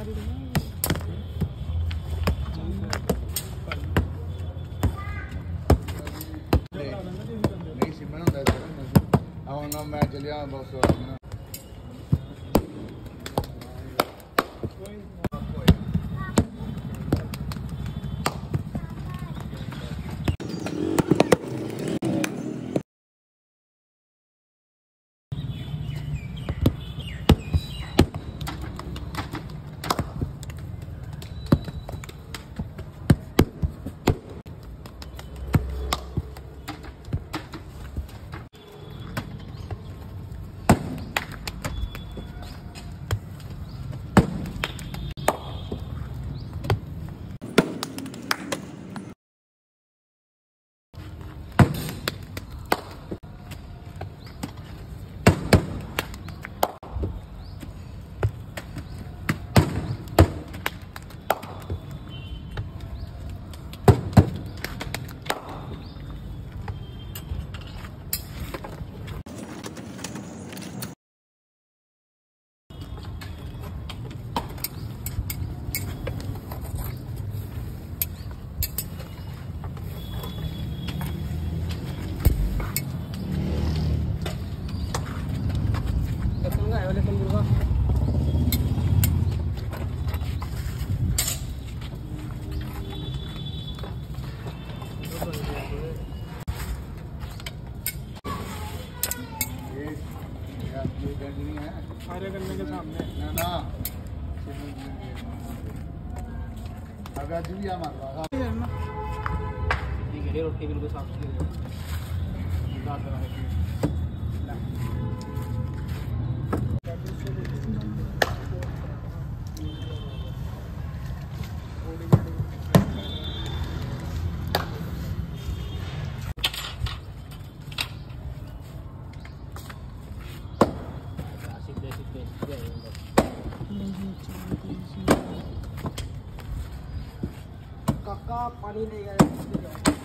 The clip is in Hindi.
कर लिए ਨਹੀਂ ਸੀ ਬਣਾਉਂਦਾ ਸੀ ਹੁਣ ਮੈਂ ਚੱਲਿਆ ਬਸ है आर्य गन्ने के सामने। ना ना अगर आज भी हमारे पास रोटी बिल्कुल साफ़ काका पानी ले गया